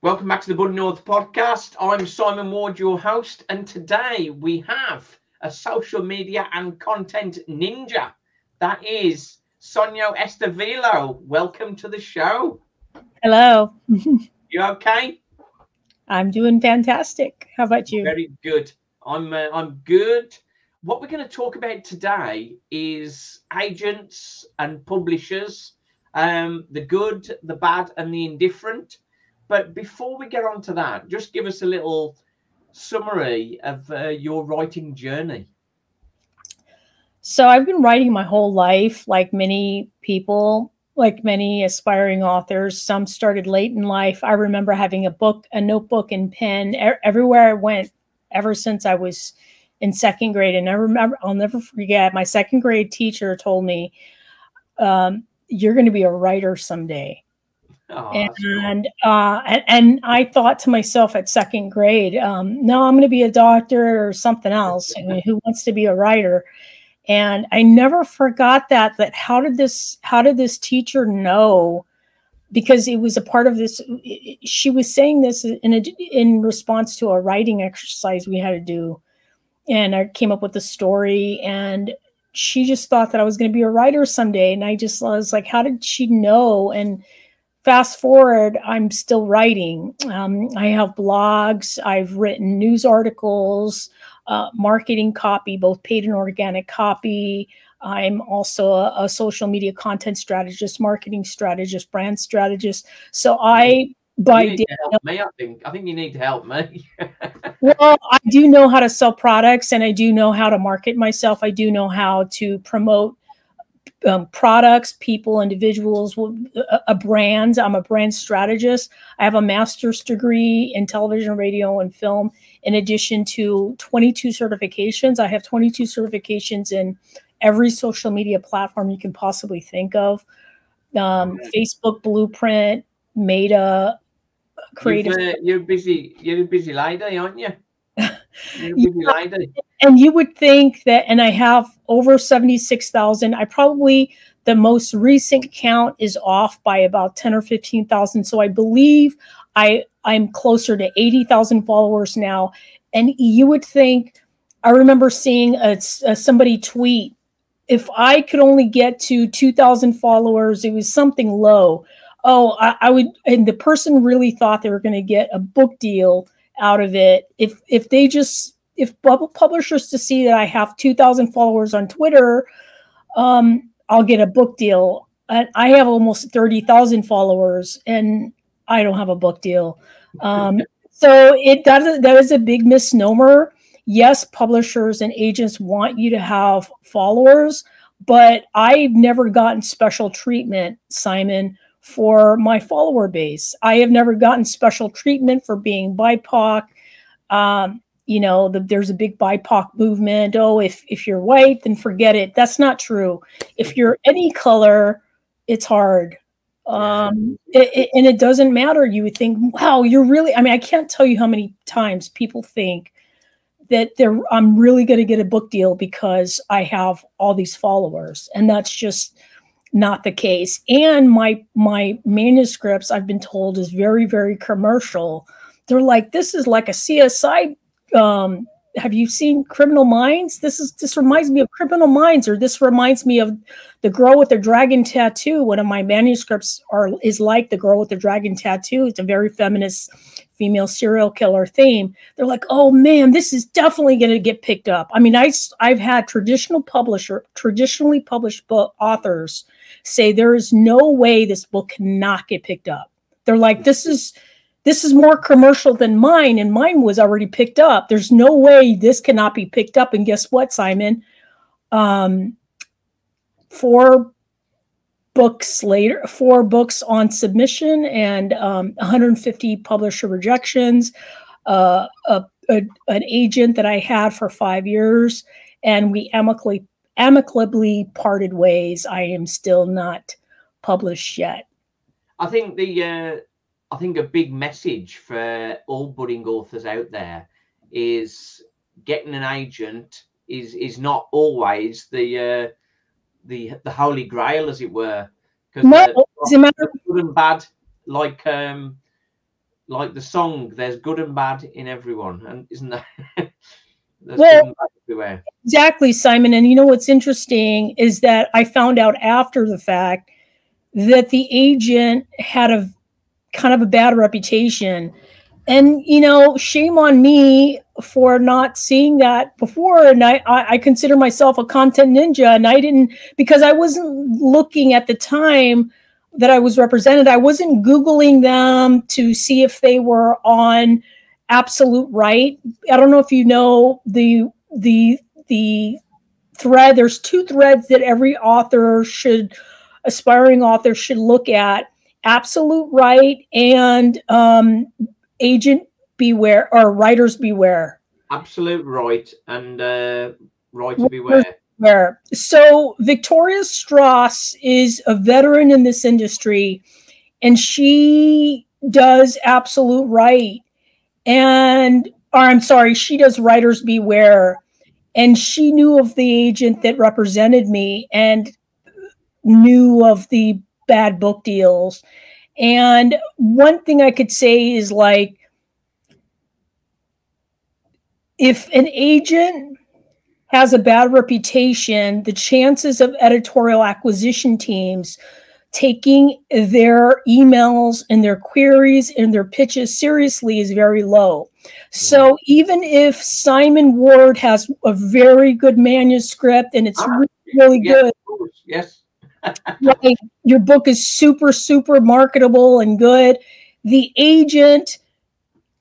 Welcome back to the Budding Author podcast. I'm Simon Ward, your host, and today we have a social media and content ninja. That is Sonyo Estavillo. Welcome to the show. Hello. You okay? I'm doing fantastic. How about you? Very good. I'm uh, I'm good. What we're going to talk about today is agents and publishers, um, the good, the bad, and the indifferent. But before we get on to that, just give us a little summary of uh, your writing journey. So I've been writing my whole life, like many people, like many aspiring authors. Some started late in life. I remember having a book, a notebook, and pen everywhere I went ever since I was in second grade. And I remember, I'll never forget, my second grade teacher told me, um, "You're going to be a writer someday." And, uh, and, and I thought to myself at second grade, um, no, I'm going to be a doctor or something else. I mean, who wants to be a writer? And I never forgot that. That how did this how did this teacher know? Because it was a part of this. She was saying this in a, in response to a writing exercise we had to do, and I came up with a story and she just thought that I was going to be a writer someday. And I just I was like, how did she know? And fast forward, I'm still writing. Um, I have blogs, I've written news articles, uh, marketing copy, both paid and organic copy. I'm also a, a, social media content strategist, marketing strategist, brand strategist. So I by help me, I think I think you need to help me. well, I do know how to sell products and I do know how to market myself. I do know how to promote um, products, people, individuals, a, a brand. I'm a brand strategist. I have a master's degree in television, radio, and film, in addition to 22 certifications. I have 22 certifications in every social media platform you can possibly think of um, Facebook, Blueprint, Meta, Creative. Uh, you're busy. You're a busy lady, aren't you? Yeah, and you would think that, and I have over 76,000. I probably, the most recent count is off by about 10 or 15,000. So I believe I, I'm closer to 80,000 followers now. And you would think, I remember seeing a, a, somebody tweet, if I could only get to 2,000 followers, it was something low. Oh, I, I would, and the person really thought they were going to get a book deal out of it if if they just if publishers to see that I have 2,000 followers on Twitter, um, I'll get a book deal. I, have almost 30,000 followers and I don't have a book deal. Um, so it does that is a big misnomer. Yes, publishers and agents want you to have followers, but I've never gotten special treatment, Simon, for my follower base. I have never gotten special treatment for being BIPOC. Um, you know, the, there's a big BIPOC movement. Oh, if if you're white, then forget it. That's not true. If you're any color, it's hard. Um, it, it, and it doesn't matter. You would think, wow, you're really. I mean, I can't tell you how many times people think that they're. I'm really going to get a book deal because I have all these followers, and that's just not the case. And my my manuscripts, I've been told, is very very commercial. They're like, this is like a CSI. Um, have you seen Criminal Minds? This is this reminds me of Criminal Minds, or this reminds me of the girl with the dragon tattoo. One of my manuscripts are is like the girl with the dragon tattoo. It's a very feminist female serial killer theme. They're like, oh man, this is definitely going to get picked up. I mean, I I've had traditional publisher, traditionally published book authors say there is no way this book cannot get picked up. They're like, this is this is more commercial than mine, and mine was already picked up. There's no way this cannot be picked up. And guess what, Simon? Um, four books later, four books on submission, and um, 150 publisher rejections. Uh, a, a, an agent that I had for five years, and we amicably amicably parted ways. I am still not published yet. I think the uh, I think a big message for all budding authors out there is getting an agent is is not always the uh, the the holy grail, as it were. Because no, good and bad, like um, like the song, there's good and bad in everyone, and isn't that? well, everywhere. Exactly, Simon. And you know what's interesting is that I found out after the fact that the agent had a kind of a bad reputation. And you know, shame on me for not seeing that before. And I, I consider myself a content ninja, and I didn't because I wasn't looking at the time that I was represented. I wasn't googling them to see if they were on Absolute Write. I don't know if you know the the the thread. There's two threads that every author should aspiring author should look at Absolute Write and um, agent beware or writers beware. Absolute Write and uh, right beware. Where so Victoria Strauss is a veteran in this industry, and she does Absolute Write, and or I'm sorry, she does writers beware, and she knew of the agent that represented me and knew of the bad book deals. And one thing I could say is like, if an agent has a bad reputation, the chances of editorial acquisition teams taking their emails and their queries and their pitches seriously is very low. So mm-hmm. even if Simon Ward has a very good manuscript and it's ah, really, really yes, good, yes, like your book is super super marketable and good. The agent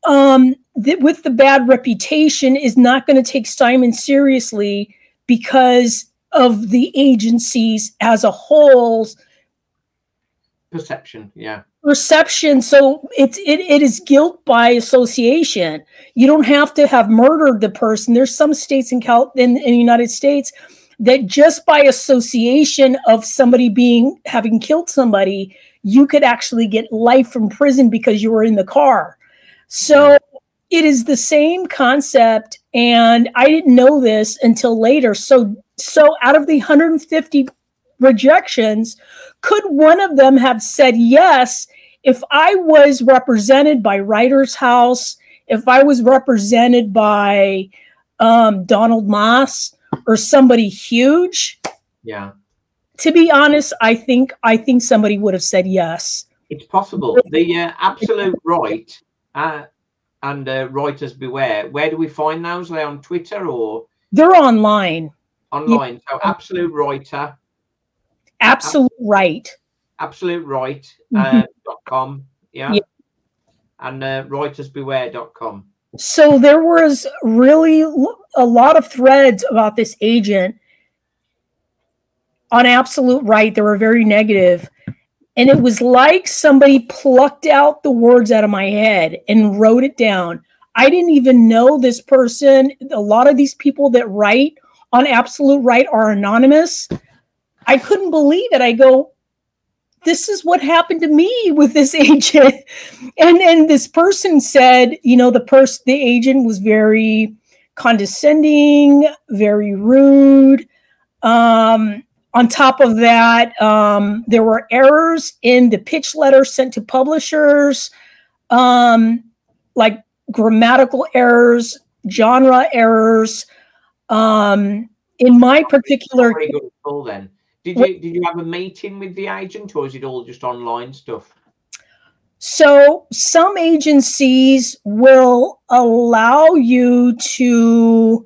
um that with the bad reputation is not going to take simon seriously because of the agencies as a whole. Perception yeah. Perception so it's it, it is guilt by association. You don't have to have murdered the person. There's some states in cal in, in the united states that just by association of somebody being having killed somebody, you could actually get life from prison because you were in the car. So it is the same concept and I didn't know this until later. So so out of the 150 rejections, could one of them have said yes if I was represented by Writers House, if I was represented by um, Donald Maass, or somebody huge, yeah. To be honest, I think I think somebody would have said yes. It's possible. The uh, Absolute Write uh, and uh, writers beware. Where do we find those? Are they on Twitter or they're online? Online. So absolute writer. Absolute Write. Absolute Write. Mm-hmm. Uh, dot com. Yeah. yeah. And uh, writersbeware.com. So there was really a lot of threads about this agent on Absolute Write that were very negative. And it was like somebody plucked out the words out of my head and wrote it down. I didn't even know this person a lot of these people that write on Absolute Write are anonymous. I couldn't believe it. I go this is what happened to me with this agent. And then this person said you know the person the agent was very condescending, very rude. Um, on top of that, um, there were errors in the pitch letter sent to publishers, um, like grammatical errors, genre errors. Um, in my particular, then did you did you have a meeting with the agent, or is it all just online stuff? So some agencies will allow you to,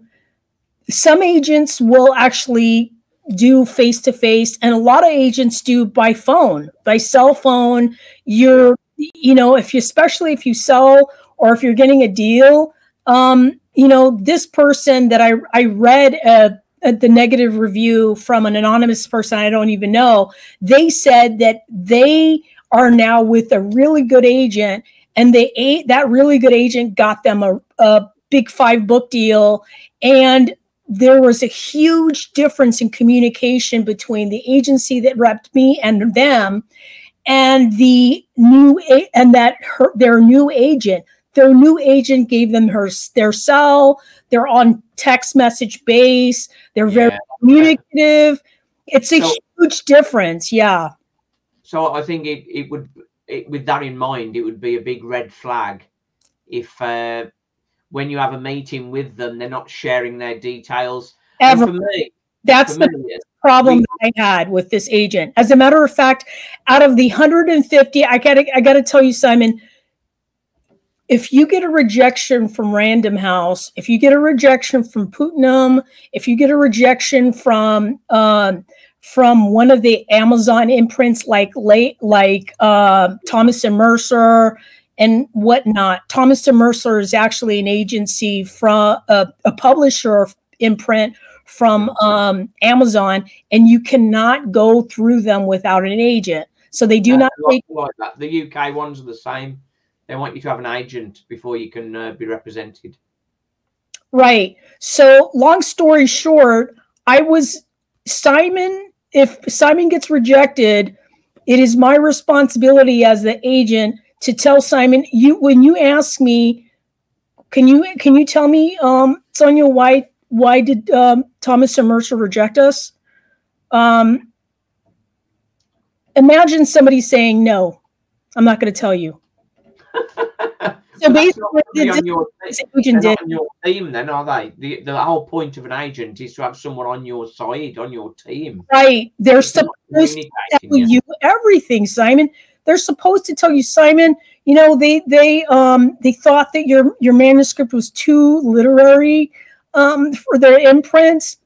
some agents will actually do face to face, and a lot of agents do by phone, by cell phone. You're, you know, if you, especially if you sell or if you're getting a deal, um, you know, this person that I, I read a, a, the negative review from an anonymous person I don't even know, they said that they are now with a really good agent and they ate that really good agent got them a, a big five book deal and there was a huge difference in communication between the agency that repped me and them and the new and that her, their new agent. Their new agent gave them her their cell. They're on text message base. They're yeah. very communicative. It's a so, huge difference yeah so I think it, it would it, with that in mind, it would be a big red flag if uh, when you have a meeting with them, they're not sharing their details. Ever. And for me, That's the me, problem we- that I had with this agent. As a matter of fact, out of the 150, I gotta I gotta tell you, Simon, if you get a rejection from Random House, if you get a rejection from Putnam, if you get a rejection from um, from one of the Amazon imprints like late like uh, Thomas and Mercer and whatnot. Thomas and Mercer is actually an agency from a, a publisher imprint from um, Amazon, and you cannot go through them without an agent. So they do uh, not like that. The UK ones are the same. They want you to have an agent before you can uh, be represented. right. So long story short, I was Simon. If Simon gets rejected, it is my responsibility as the agent to tell Simon. You when you ask me, can you can you tell me, um, Sonyo, why why did um, Thomas and Mercer reject us? Um, imagine somebody saying no. I'm not going to tell you. So basically, not really the- on your, agent did. on your team, then, are they? The, the whole point of an agent is to have someone on your side, on your team. Right. They're They're supposed to tell you. you everything, Simon. They're supposed to tell you, Simon. You know, they they um they thought that your your manuscript was too literary um for their imprints.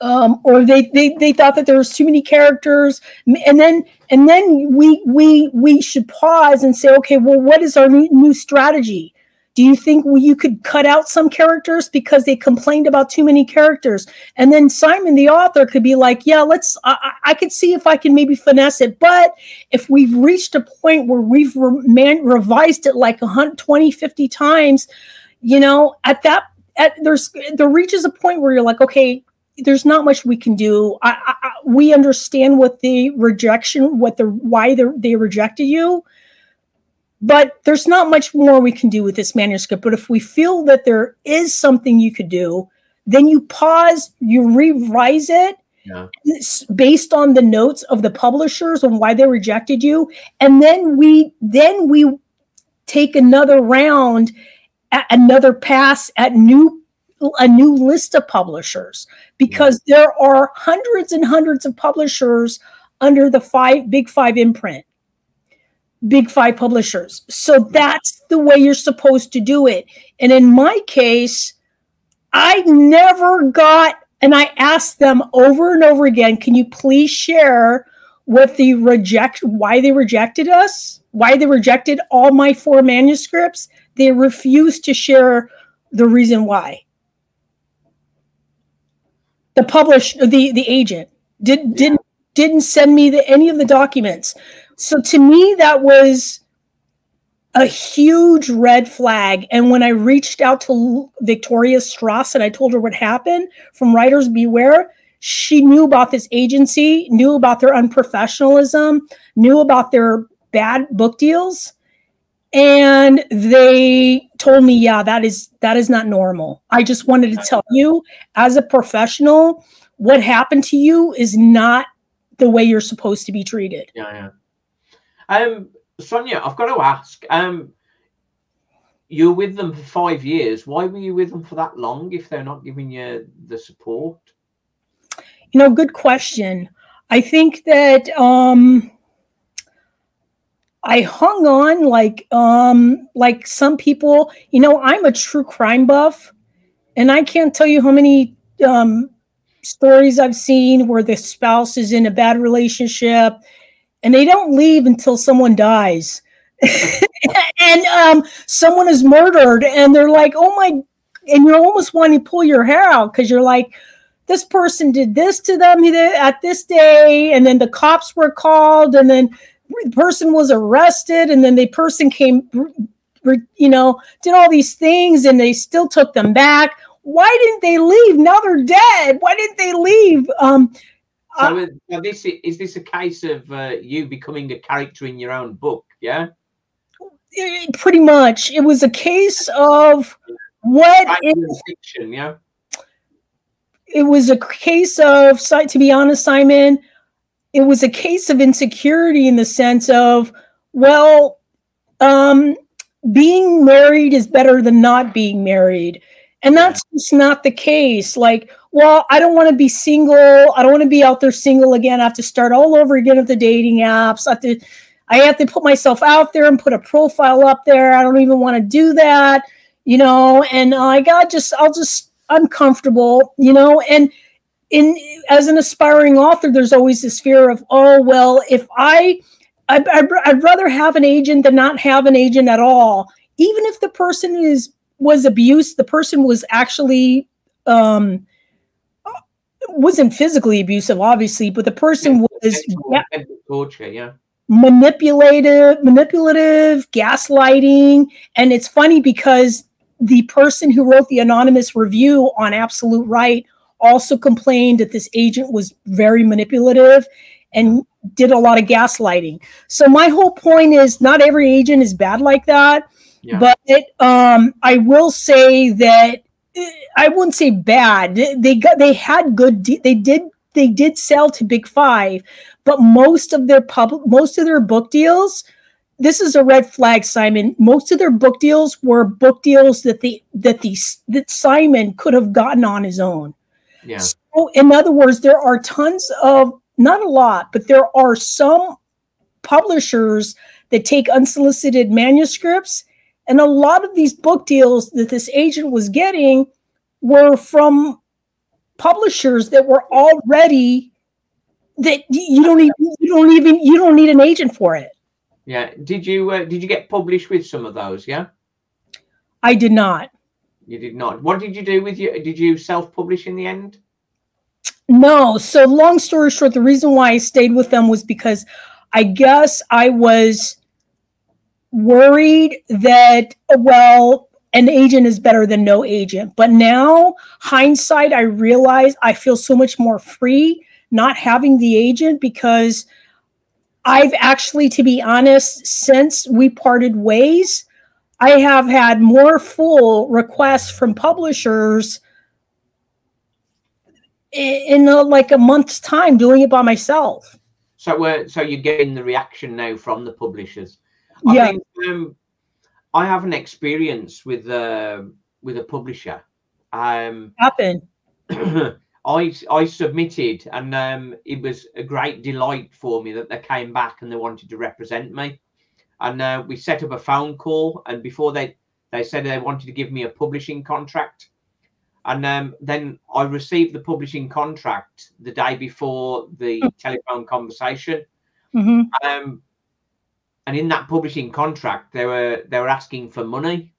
Um, or they, they they thought that there was too many characters, and then and then we we we should pause and say, okay, well, what is our new, strategy? Do you think we, you could cut out some characters because they complained about too many characters? And then Simon, the author, could be like, yeah, let's, I, I I could see if I can maybe finesse it. But if we've reached a point where we've re- man, revised it like 120, 50 times, you know, at that, at there's, there reaches a point where you're like, okay, there's not much we can do. I, I, I- we understand what the rejection, what the, why they they rejected you but there's not much more we can do with this manuscript. But if we feel that there is something you could do, then you pause, you revise it Yeah. based on the notes of the publishers and why they rejected you, and then we then we take another round, at another pass at new a new list of publishers because there are hundreds and hundreds of publishers under the five big five imprint big five publishers. So that's the way you're supposed to do it. And in my case, I never got, and I asked them over and over again, can you please share what the reject, why they rejected us, why they rejected all my four manuscripts? They refused to share the reason why. The publish, the the agent did didn't didn't send me the, any of the documents. So to me, that was a huge red flag. And when I reached out to Victoria Strauss and I told her what happened from Writers Beware, she knew about this agency, knew about their unprofessionalism, knew about their bad book deals. And they told me, yeah, that is that is not normal. I just wanted to tell you, as a professional, what happened to you is not the way you're supposed to be treated. Yeah, yeah. Um, Sonyo, I've got to ask. Um, you're with them for five years. Why were you with them for that long if they're not giving you the support? You know, good question. I think that um I hung on like um like some people, you know, I'm a true crime buff and I can't tell you how many um stories I've seen where the spouse is in a bad relationship and they don't leave until someone dies. and um someone is murdered and they're like, "Oh my," and you're almost wanting to pull your hair out cuz you're like this person did this to them at this day and then the cops were called and then the person was arrested and then the person came you know did all these things and they still took them back. Why didn't they leave? Now they're dead. Why didn't they leave? Um So, uh, this is this a case of uh, you becoming a character in your own book? Yeah, pretty much. It was a case of what is fiction. Yeah, it was a case of to be honest simon it was a case of insecurity in the sense of well, um, being married is better than not being married. And that's just not the case. Like, well, I don't want to be single. I don't want to be out there single again. I have to start all over again at the dating apps. I have to, I have to put myself out there and put a profile up there. I don't even want to do that, you know. And I got just, I'll just, I'm comfortable, you know. And in as an aspiring author, there's always this fear of, oh well, if I, I'd, I'd, I'd rather have an agent than not have an agent at all, even if the person is was abused, The person was actually um, wasn't physically abusive, obviously, but the person was yeah, torture, yeah. Manipulative, manipulative, gaslighting, and it's funny because the person who wrote the anonymous review on Absolute Write also complained that this agent was very manipulative and did a lot of gaslighting. So my whole point is not every agent is bad like that. Yeah. But um, I will say that eh, I wouldn't say bad. They got they had good. They did they did sell to Big Five, but most of their public most of their book deals. This is a red flag, Simon. Most of their book deals were book deals that the that the that Simon could have gotten on his own. Yeah. So, in other words, there are tons of not a lot, but there are some publishers that take unsolicited manuscripts and a lot of these book deals that this agent was getting were from publishers that were already that you don't even you don't even you don't need an agent for it. Yeah. Did you uh, did you get published with some of those? Yeah. I did not. You did not. What did you do with you? Did you self publish in the end? No. So long story short, the reason why I stayed with them was because I guess I was worried that, well, an agent is better than no agent. But now, hindsight, I realize I feel so much more free not having the agent because I've actually, to be honest, since we parted ways, I have had more full requests from publishers in a, like a month's time doing it by myself. So, uh, so you're getting the reaction now from the publishers. I yeah. think um, I have an experience with uh, with a publisher. Um, Happened. I I submitted, and um, it was a great delight for me that they came back and they wanted to represent me. And uh, we set up a phone call, and before they they said they wanted to give me a publishing contract, and um, then I received the publishing contract the day before the hmm. telephone conversation. Mm-hmm. Um, and in that publishing contract, they were they were asking for money.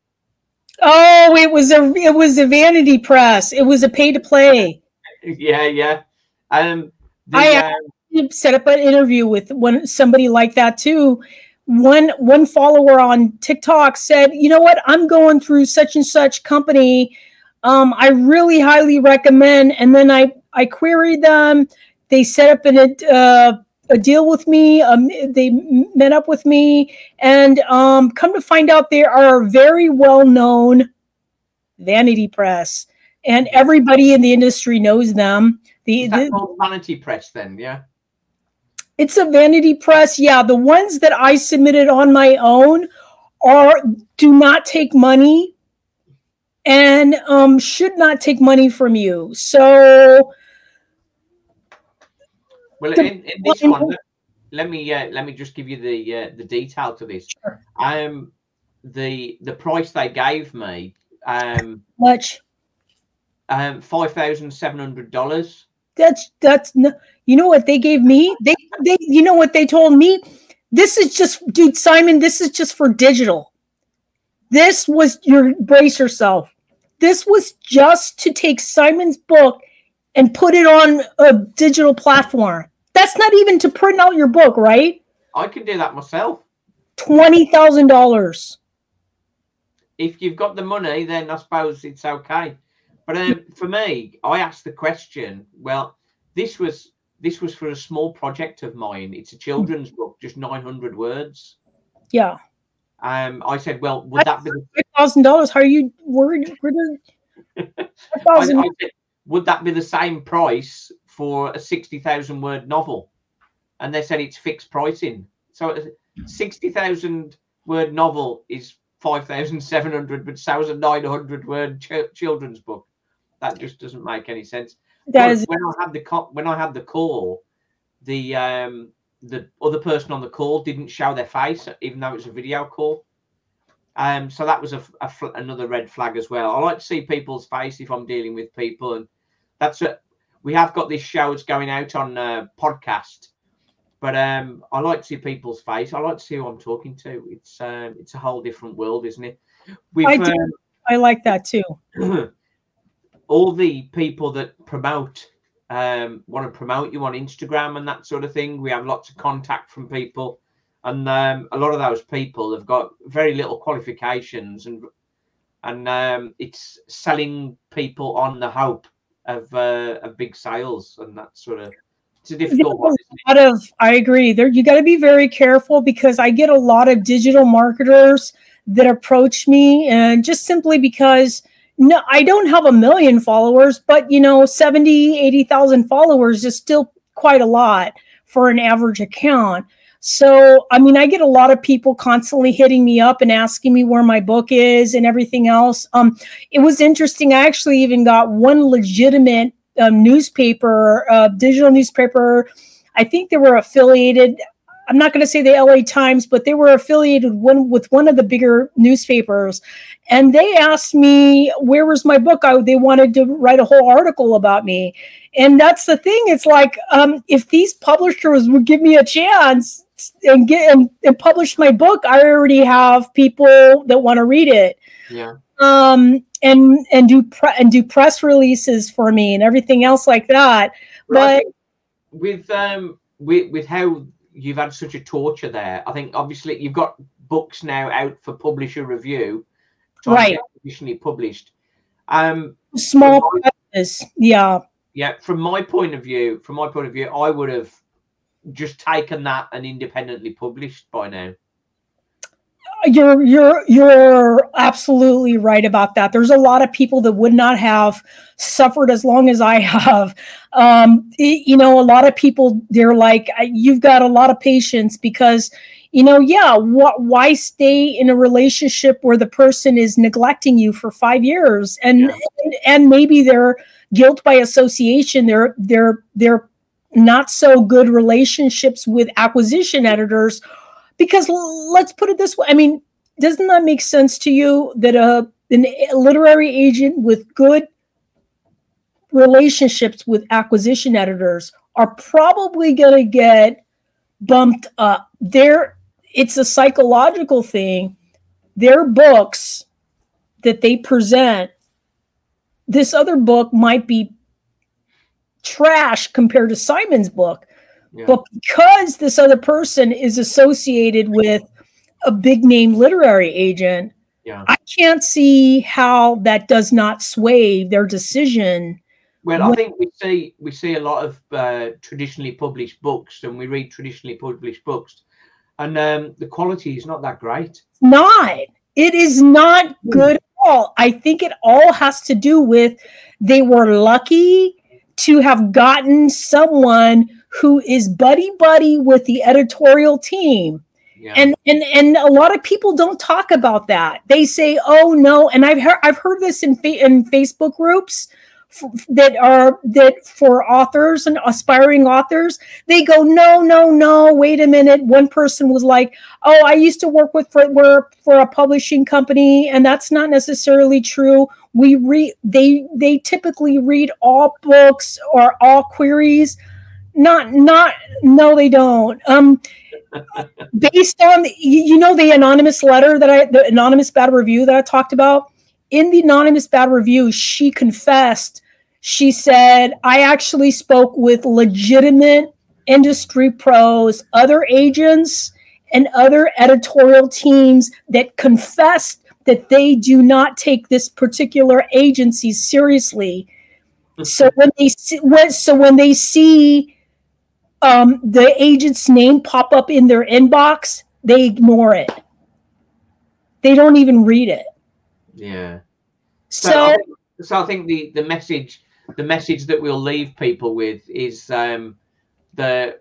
Oh, it was a it was a vanity press. It was a pay to play. yeah, yeah. Um, the, I uh, set up an interview with one somebody like that too. One one follower on TikTok said, "You know what? I'm going through such and such company. Um, I really highly recommend." And then I I queried them. They set up an uh, a deal with me. Um, they met up with me, and um, come to find out, they are a very well known vanity press, and everybody in the industry knows them. The, the vanity press, then, yeah. It's a vanity press, yeah. The ones that I submitted on my own are do not take money and um, should not take money from you. So well, in, in this one, let me uh, let me just give you the uh, the detail to this. Sure. Um, the the price they gave me. Um, much. Um, five thousand seven hundred dollars. That's that's no, you know what they gave me. They they you know what they told me. This is just, dude, Simon. This is just for digital. This was your brace yourself. This was just to take Simon's book and put it on a digital platform. That's not even to print out your book, right? I can do that myself. Twenty thousand dollars. If you've got the money, then I suppose it's okay. But um, for me, I asked the question. Well, this was this was for a small project of mine. It's a children's book, just nine hundred words. Yeah. Um, I said, well, would that be thousand dollars? How are you worried? I, I said, would that be the same price for a 60,000 word novel? And they said it's fixed pricing. So sixty thousand word novel is five thousand seven hundred, but sells a nine hundred word ch- children's book. That just doesn't make any sense. That is when I had the co- when I had the call, the um the other person on the call didn't show their face, even though it was a video call. Um, so that was a, a fl- another red flag as well. I like to see people's face if I'm dealing with people, and that's it. We have got this show that's going out on uh, podcast, but um, I like to see people's face. I like to see who I'm talking to. It's um, it's a whole different world, isn't it? We've, I do. um, I like that too. all the people that promote um, want to promote you on Instagram and that sort of thing. We have lots of contact from people, and um, a lot of those people have got very little qualifications, and and um, it's selling people on the hope of uh, of big sales and that sort of. It's a difficult one. It? lot of i agree there you got to be very careful because i get a lot of digital marketers that approach me and just simply because no i don't have a million followers but you know 70 80000 followers is still quite a lot for an average account so i mean i get a lot of people constantly hitting me up and asking me where my book is and everything else um it was interesting i actually even got one legitimate um, newspaper uh, digital newspaper I think they were affiliated. I'm not going to say the LA Times, but they were affiliated one with one of the bigger newspapers, and they asked me where was my book. I, they wanted to write a whole article about me, and that's the thing. It's like um, if these publishers would give me a chance and get and, and publish my book, I already have people that want to read it Yeah. um and and do pre- and do press releases for me and everything else like that Right. but with um with with how you've had such a torture there, I think obviously you've got books now out for publisher review, Right. traditionally published. Um, small yeah yeah, from my point of view, from my point of view, I would have just taken that and independently published by now. You're you're you're absolutely right about that. There's a lot of people that would not have suffered as long as i have. Um y- you know a lot of people they're like you've got a lot of patience because you know yeah wh- why stay in a relationship where the person is neglecting you for 5 years? And Yeah. and, and maybe they're guilt by association they're they're they're not so good relationships with acquisition editors because let's put it this way i mean doesn't that make sense to you that uh, a an literary agent with good relationships with acquisition editors are probably going to get bumped up? There it's a psychological thing. Their books that they present this other book might be trash compared to simon's book Yeah. but because this other person is associated with a big name literary agent, Yeah. I can't see how that does not sway their decision. Well, I think we see we see a lot of uh, traditionally published books, and we read traditionally published books, and um, the quality is not that great. Not. It is not good at all. I think it all has to do with they were lucky to have gotten someone who is buddy buddy with the editorial team. Yeah. and and and a lot of people don't talk about that they say oh no and i've heard i've heard this in fa- in facebook groups that are that for authors and aspiring authors they go no no no wait a minute one person was like oh i used to work with for work for a publishing company and that's not necessarily true we read they they typically read all books or all queries not not no they don't. Um based on the, you know the anonymous letter that I the anonymous bad review that I talked about? In the anonymous bad review she confessed. She said I actually spoke with legitimate industry pros other agents and other editorial teams that confessed that they do not take this particular agency seriously. So when they see when, so when they see um, the agent's name pop up in their inbox, they ignore it. They don't even read it. yeah. So, So, I think, so I think the the message the message that we'll leave people with is um, the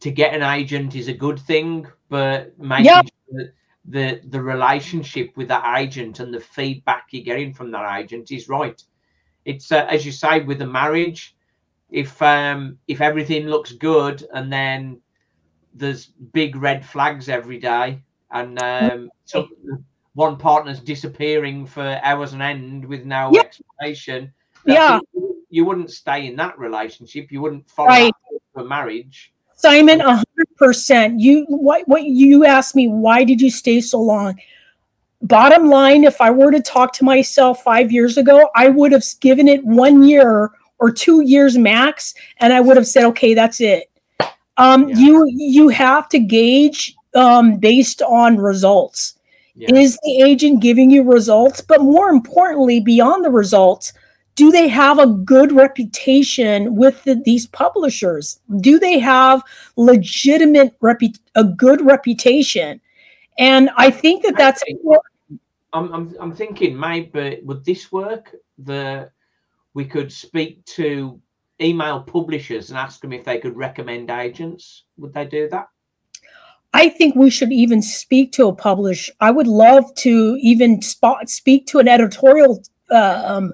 to get an agent is a good thing, but making Yeah. sure that the the relationship with that agent and the feedback you're getting from that agent is right. It's uh, as you say with a marriage, if um if everything looks good and then there's big red flags every day and um so one partner's disappearing for hours on end with no Yeah. explanation Yeah. you- wouldn't stay in that relationship you wouldn't follow Right. a marriage Simon, a hundred percent. You what what you asked me, why did you stay so long? Bottom line, if I were to talk to myself five years ago, I would have given it one year or two years max, and I would have said, okay, that's it. Um, Yeah. you you have to gauge um, based on results. yeah Is the agent giving you results? But more importantly, beyond the results, do they have a good reputation with the, these publishers? Do they have legitimate repu- a good reputation? And I think that that's I think- I'm, I'm I'm thinking maybe would this work? The we could speak to email publishers and ask them if they could recommend agents. Would they do that? I think we should even speak to a publish. I would love to even spot speak to an editorial uh, um,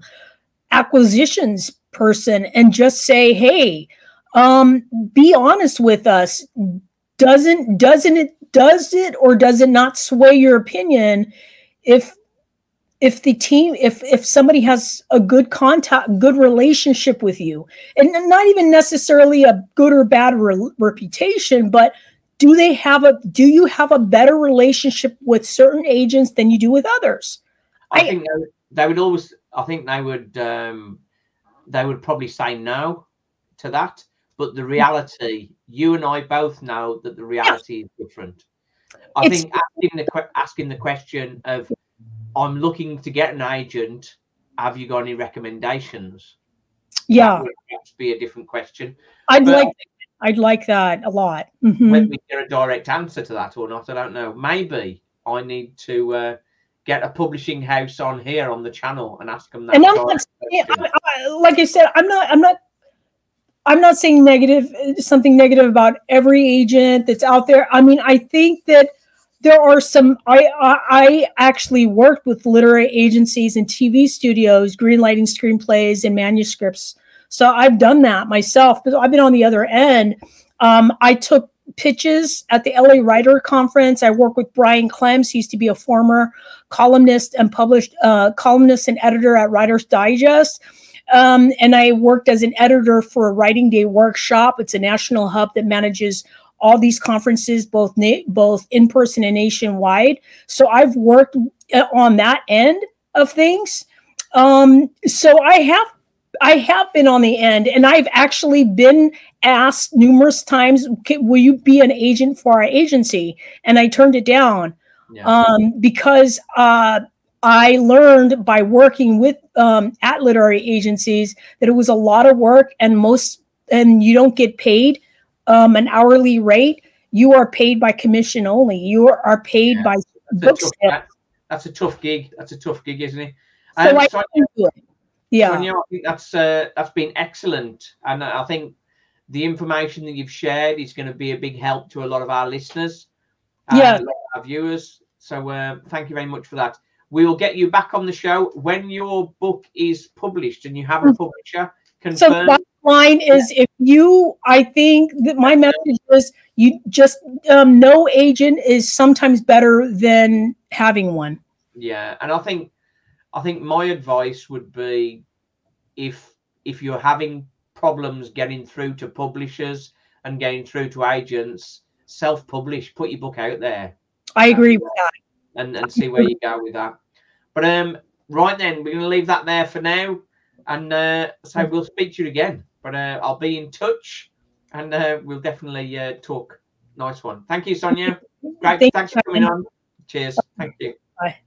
acquisitions person and just say, "Hey, um, be honest with us. Doesn't doesn't it does it or does it not sway your opinion if if the team if if somebody has a good contact good relationship with you and not even necessarily a good or bad re- reputation but do they have a do you have a better relationship with certain agents than you do with others I, I- think they, would- always. I think they would. Um, they would probably say no to that. But the reality, you and I both know that the reality is different. I It's- think asking the asking the question of, "I'm looking to get an agent. Have you got any recommendations?" yeah That would perhaps be a different question. i'd But like i'd like that a lot Mhm. whether we get a direct answer to that or not, I don't know. Maybe I need to uh, get a publishing house on here on the channel and ask them that. and i'm not direct. I, I, like i said i'm not i'm not i'm not saying negative something negative about every agent that's out there i mean i think that there are some i i, I actually worked with literary agencies and tv studios greenlighting screenplays and manuscripts. So i've done that myself but i've been on the other end. Um, i took pitches at the la writer conference. I worked with Brian Klems. He used to be a former columnist and published uh, columnist and editor at writers digest. Um, and I worked as an editor for a writing day workshop. It's a national hub that manages all these conferences, both na- both in person and nationwide. So I've worked uh, on that end of things. Um, so I have I have been on the end, and I've actually been asked numerous times, "Will you be an agent for our agency?" And I turned it down Yeah. um, because uh, I learned by working with um, at literary agencies that it was a lot of work and most and you don't get paid um, an hourly rate. You are paid by commission only. You are, paid Yeah. by That's book a tough, sales. that- that's a tough gig. That's a tough gig, isn't it? So Um, I Sonyo, can do it. Yeah. Sonyo, I think that's uh, that's been excellent, and I think the information that you've shared is going to be a big help to a lot of our listeners, and Yeah. a lot of our viewers. So uh, thank you very much for that. We will get you back on the show when your book is published and you have a publisher. So bottom line is if you I think that my message is you just um, no agent is sometimes better than having one. Yeah, and I think I think my advice would be if if you're having problems getting through to publishers and getting through to agents, self-publish, put your book out there I agree with that. and, and see where you go with that. But um right then we're gonna leave that there for now. And uh so we'll speak to you again. But uh I'll be in touch and uh we'll definitely uh talk. Nice one. Thank you, Sonyo. Great. Thank Thanks for coming on. Cheers. Thank you. Bye.